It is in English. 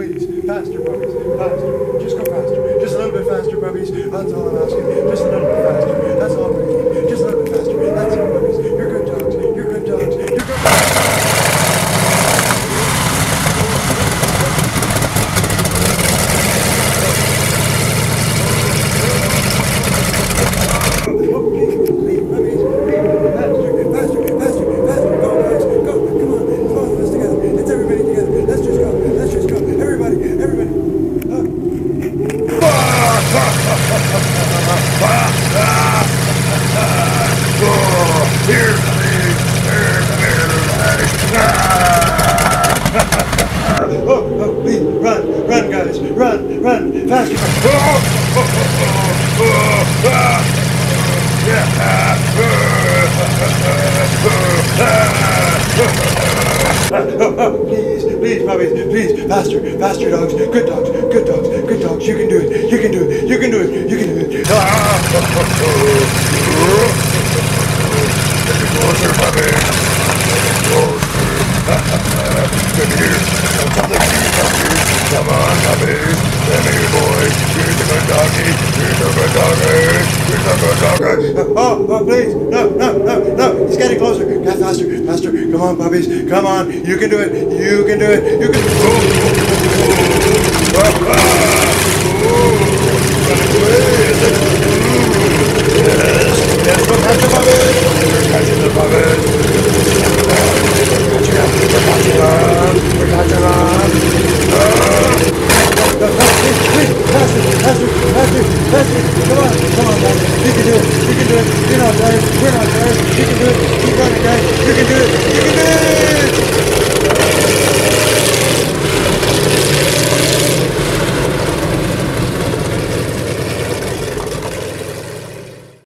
Faster, puppies. Faster. Just go faster. Just a little bit faster, puppies. That's all I'm asking. Just a little bit faster. That's all we need. Just a little bit faster. That's it, puppies. You're good dogs. You're good dogs. You're good dogs. Run, run, guys, run, run, faster. oh, oh, Please, please, puppies, please, faster, faster dogs, good dogs, good dogs, good dogs. You can do it, you can do it, you can do it, you can do it. Closer, puppy. Come here. Come on, puppy. Come here, boy. Here's a good doggy. Here's a good doggy. Here's a good doggy. Oh, oh, please, no, no, no, no. He's getting closer. Get faster, faster. Come on, puppies, come on. You can do it, you can do it, you can. Ooh, running away. You can do it. You can do it. You're not tired. We're not tired. You can do it.